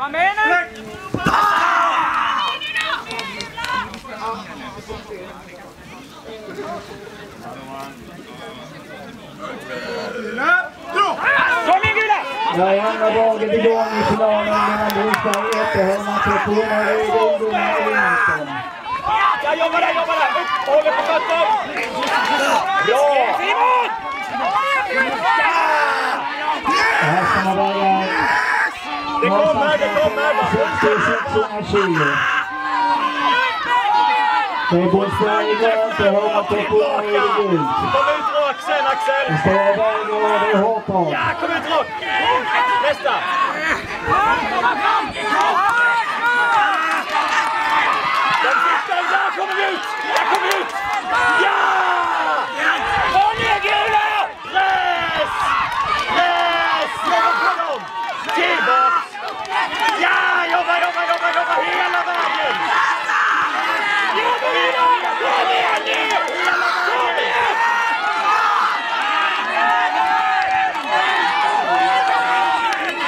Kom med nu! Kom igen Gula! Ja, i andra draget igång i finalen mellan Brunsberg 1 och Hellman Torpon och Ryd ungdomar i Vinsten. Ja, jobba där, jobba där! Upp, håller på fötter! Bra! Simon! Här ska man väga Det kommer, det kommer! 66 kilo. Det är i grönt och Hellman Torpon i gult. Kom ut rak sen Axel! Den stora vägen och det är hårt. Ja, kom ut rak! Nästa! Den sista, där kommer vi ut! Där kommer vi ut! Ja! Kom ner Gula! Press! Press! Jobba på dem! Tillbaks! Ja, jobba, jobba, jobba, jobba hela vägen! Kom igen, kom igen nu! Hela vägen!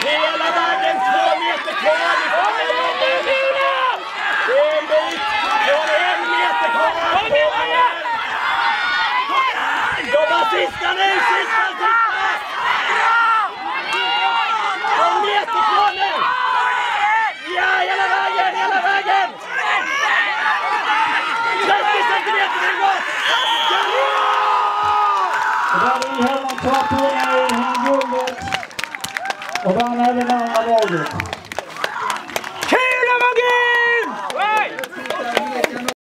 Hela vägen, två meter kvar. Vi får med. Det är en bit. Har en meter kvar. Kom igen! Jobba sista nu, sista, sista! About 800 top 800 About 99 of Aldrich.